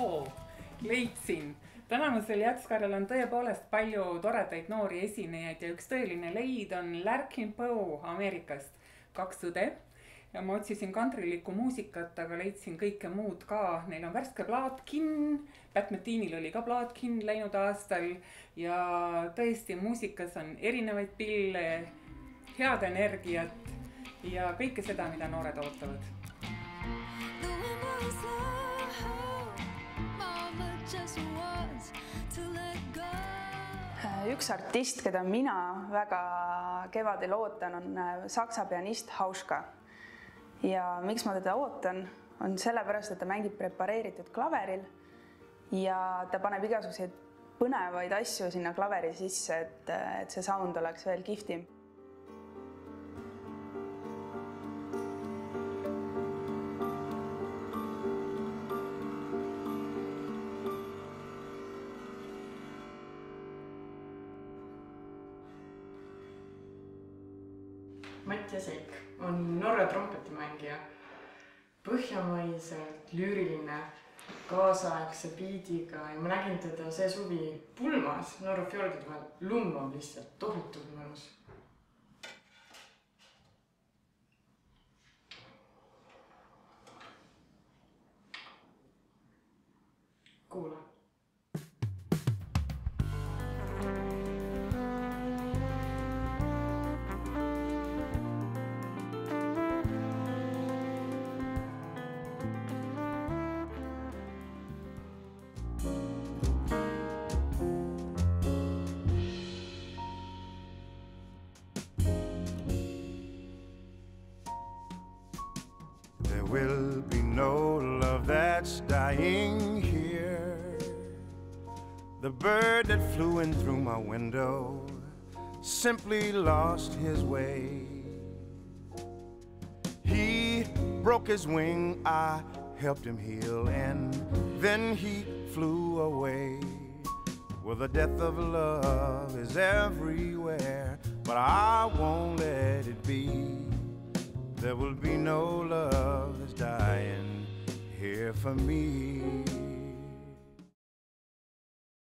ohoo, leidsin. tänavusel Jätskarjal on tõepoolest palju toredaid noori esinejaid ja üks tõeline leid on Larkin Poe Ameerikast. kaks õde ja ma otsisin kantrilikku muusikat, aga leidsin kõike muud ka. Neil on värske plaatkin, Pat Metinil oli ka plaatkin läinud aastal ja tõesti muusikas on erinevaid pille, head energiat ja kõike seda, mida noored ootavad üks artist, keda mina väga kevadel ootan, on äh, saksa pianist Hauschka. ja miks ma teda ootan, on sellepärast, et ta mängib prepareeritud klaveril ja ta paneb igasuguseid põnevaid asju sinna klaveri sisse, et, et see sound oleks veel kihvtim Mattias Eik on Norra trompetimängija. põhjamaiselt lüüriline, kaasaegse biidiga ja ma nägin teda see suvi pulmas Norra fjordide vahel. lund on lihtsalt tohutult mõnus kuula will be no love that's dying here. The bird that flew in through my window simply lost his way. He broke his wing, I helped him heal, and then he flew away. Well, the death of love is everywhere, but I won't let it be. There will be no for me.